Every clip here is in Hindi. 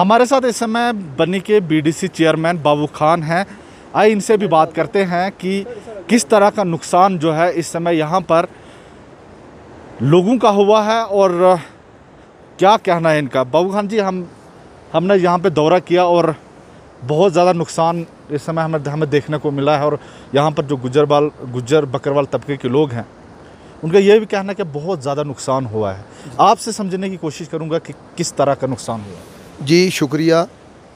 हमारे साथ इस समय बनी के बीडीसी चेयरमैन बाबू खान हैं। आइए इनसे भी बात करते हैं कि किस तरह का नुकसान जो है इस समय यहाँ पर लोगों का हुआ है और क्या कहना है इनका? बाबू खान जी, हम, हमने यहाँ पे दौरा किया और बहुत ज़्यादा नुकसान इस समय हमें हमें देखने को मिला है और यहाँ पर जो गुजरवाल गुजर बकरवाल तबके के लोग हैं, उनका ये भी कहना है कि बहुत ज़्यादा नुकसान हुआ है। आपसे समझने की कोशिश करूँगा कि किस तरह का नुकसान हुआ। है जी शुक्रिया।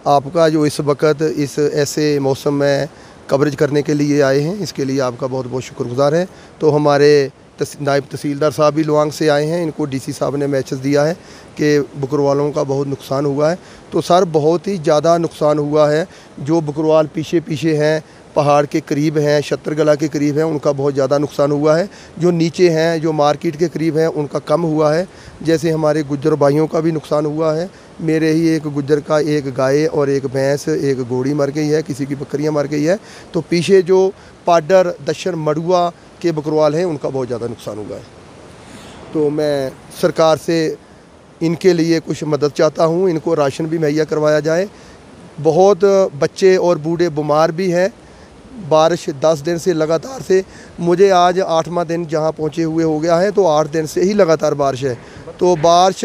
आपका जो इस वक्त इस ऐसे मौसम में कवरेज करने के लिए आए हैं इसके लिए आपका बहुत बहुत शुक्रगुजार है। तो हमारे तस, नायब तहसीलदार साहब भी लुआंग से आए हैं इनको डीसी साहब ने मैसेज दिया है कि बकरवालों का बहुत नुकसान हुआ है। तो सर बहुत ही ज़्यादा नुकसान हुआ है। जो बकरवाल पीछे पीछे हैं पहाड़ के करीब हैं शत्रगला के करीब हैं उनका बहुत ज़्यादा नुकसान हुआ है। जो नीचे हैं जो मार्केट के करीब हैं उनका कम हुआ है। जैसे हमारे गुज्जर भाइयों का भी नुकसान हुआ है। मेरे ही एक गुज्जर का एक गाय और एक भैंस, एक घोड़ी मर गई है, किसी की बकरियाँ मर गई है। तो पीछे जो पाडर दशर मड़ुआ के बकरवाल हैं, उनका बहुत ज़्यादा नुकसान हुआ है। तो मैं सरकार से इनके लिए कुछ मदद चाहता हूँ, इनको राशन भी मुहैया करवाया जाए। बहुत बच्चे और बूढ़े बीमार भी हैं। बारिश दस दिन से लगातार से, मुझे आज आठवां दिन जहाँ पहुँचे हुए हो गया है तो आठ दिन से ही लगातार बारिश है। तो बारिश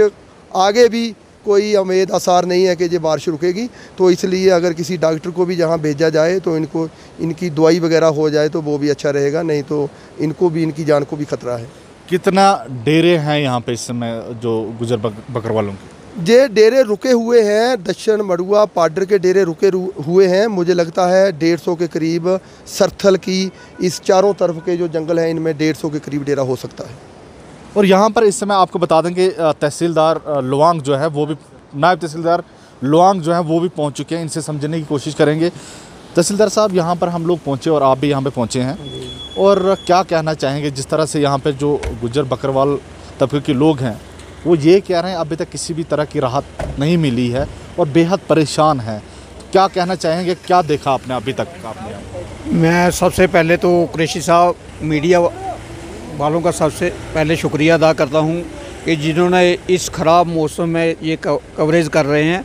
आगे भी कोई उम्मीद आसार नहीं है कि ये बारिश रुकेगी। तो इसलिए अगर किसी डॉक्टर को भी जहाँ भेजा जाए तो इनको इनकी दवाई वगैरह हो जाए तो वो भी अच्छा रहेगा। नहीं तो इनको भी इनकी जान को भी खतरा है। कितना डेरे हैं यहाँ पे इस समय जो गुजर बक, बकरवालों के? ये डेरे रुके हुए हैं दक्षिण मड़ुआ पाडर के डेरे रुके हुए हैं। मुझे लगता है डेढ़ सौ के करीब सरथल की इस चारों तरफ़ के जो जंगल हैं इनमें डेढ़ सौ के करीब डेरा हो सकता है। और यहाँ पर इस समय आपको बता दें कि तहसीलदार लुआंग जो है वो भी नायब तहसीलदार लुआंग जो है वो भी पहुँच चुके हैं। इनसे समझने की कोशिश करेंगे। तहसीलदार साहब यहाँ पर हम लोग पहुँचे और आप भी यहाँ पे पहुँचे हैं। और क्या कहना चाहेंगे जिस तरह से यहाँ पर जो गुजर बकरवाल तबके के लोग हैं वो ये कह रहे हैं अभी तक किसी भी तरह की राहत नहीं मिली है और बेहद परेशान हैं। क्या कहना चाहेंगे क्या देखा आपने अभी तक आपने? मैं सबसे पहले तो कृषि साहब मीडिया वालों का सबसे पहले शुक्रिया अदा करता हूँ कि जिन्होंने इस ख़राब मौसम में ये कवरेज कर रहे हैं।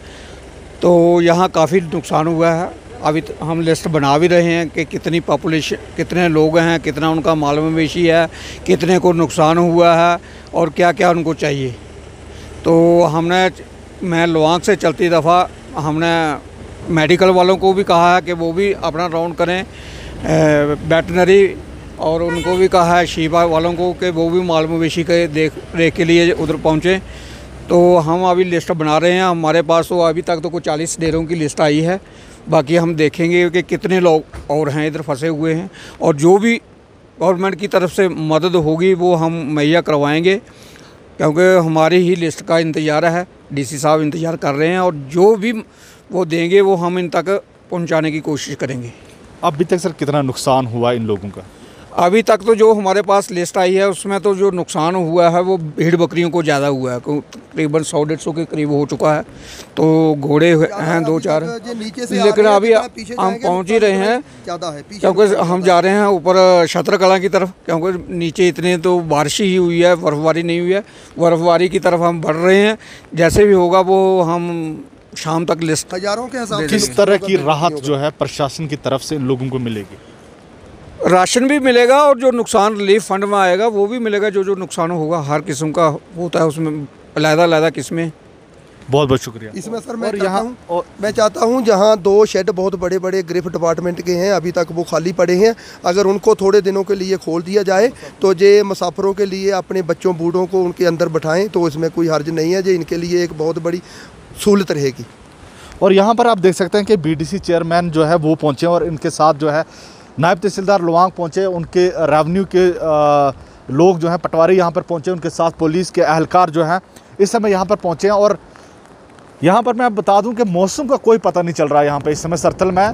तो यहाँ काफ़ी नुकसान हुआ है। अभी हम लिस्ट बना भी रहे हैं कि कितनी पॉपुलेशन कितने लोग हैं, कितना उनका माल मवेशी है, कितने को नुकसान हुआ है और क्या क्या उनको चाहिए। तो हमने मैं लुआंग से चलती दफ़ा हमने मेडिकल वालों को भी कहा है कि वो भी अपना राउंड करें। वेटनरी और उनको भी कहा है शीबा वालों को कि वो भी माल मवेशी के देख, रेख के लिए उधर पहुँचें। तो हम अभी लिस्ट बना रहे हैं। हमारे पास तो अभी तक तो कुछ चालीस डेरों की लिस्ट आई है। बाकी हम देखेंगे कि कितने लोग और हैं, इधर फंसे हुए हैं। और जो भी गवर्नमेंट की तरफ़ से मदद होगी, वो हम मुहैया करवाएँगे। क्योंकि हमारी ही लिस्ट का इंतज़ार है। डीसी साहब इंतज़ार कर रहे हैं और जो भी वो देंगे, वो हम इन तक पहुँचाने की कोशिश करेंगे। अभी तक सर कितना नुकसान हुआ इन लोगों का? अभी तक तो जो हमारे पास लिस्ट आई है उसमें तो जो नुकसान हुआ है वो भीड़ बकरियों को ज़्यादा हुआ है। तकरीबन सौ डेढ़ सौ के करीब हो चुका है। तो घोड़े हैं दो चार। लेकिन अभी हम पहुँच ही रहे हैं। ज़्यादा है पीछे क्योंकि हम जा रहे हैं ऊपर छत्र कला की तरफ़ क्योंकि नीचे इतने तो बारिश ही हुई है बर्फबारी नहीं हुई है। बर्फबारी की तरफ़ हम बढ़ रहे हैं। जैसे भी होगा वो हम शाम तक लिस्ट हज़ारों के हिसाब से किस तरह की राहत जो है प्रशासन की तरफ़ से लोगों को मिलेगी? राशन भी मिलेगा और जो नुकसान रिलीफ फंड में आएगा वो भी मिलेगा जो जो नुकसान होगा हर किस्म का होता है उसमें अलहदा अलहदा किस्में। बहुत बहुत शुक्रिया। इसमें सर मैं यहाँ और मैं चाहता हूँ जहाँ दो शेड बहुत बड़े बड़े ग्रिफ डिपार्टमेंट के हैं अभी तक वो खाली पड़े हैं अगर उनको थोड़े दिनों के लिए खोल दिया जाए तो ये मुसाफरों के लिए अपने बच्चों बूढ़ों को उनके अंदर बैठाएँ तो इसमें कोई हर्ज नहीं है जो इनके लिए एक बहुत बड़ी सहूलत रहेगी। और यहाँ पर आप देख सकते हैं कि बीडीसी चेयरमैन जो है वो पहुँचे और इनके साथ जो है नायब तहसीलदार लुआंग पहुँचे, उनके रेवेन्यू के लोग जो हैं, पटवारी यहाँ पर पहुँचे, उनके साथ पुलिस के अहलकार जो हैं, इस समय यहाँ पर पहुँचे हैं। और यहाँ पर मैं बता दूँ कि मौसम का कोई पता नहीं चल रहा है यहाँ पर इस समय सरथल में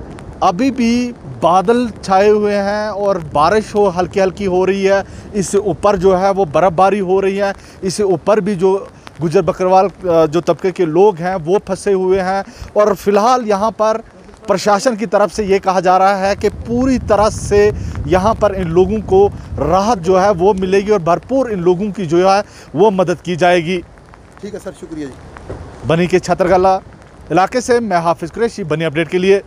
अभी भी बादल छाए हुए हैं और बारिश हो हल्की हल्की हो रही है। इससे ऊपर जो है, वो बर्फ़बारी हो रही है। इससे ऊपर भी जो गुजर बकरवाल जो तबके के लोग हैं, वो फंसे हुए हैं। और फ़िलहाल यहाँ पर प्रशासन की तरफ़ से ये कहा जा रहा है कि पूरी तरह से यहाँ पर इन लोगों को राहत जो है वो मिलेगी और भरपूर इन लोगों की जो है वो मदद की जाएगी। ठीक है सर शुक्रिया जी। बनी के छतरगला इलाके से मैं हाफिज़ कुरेशी बनी अपडेट के लिए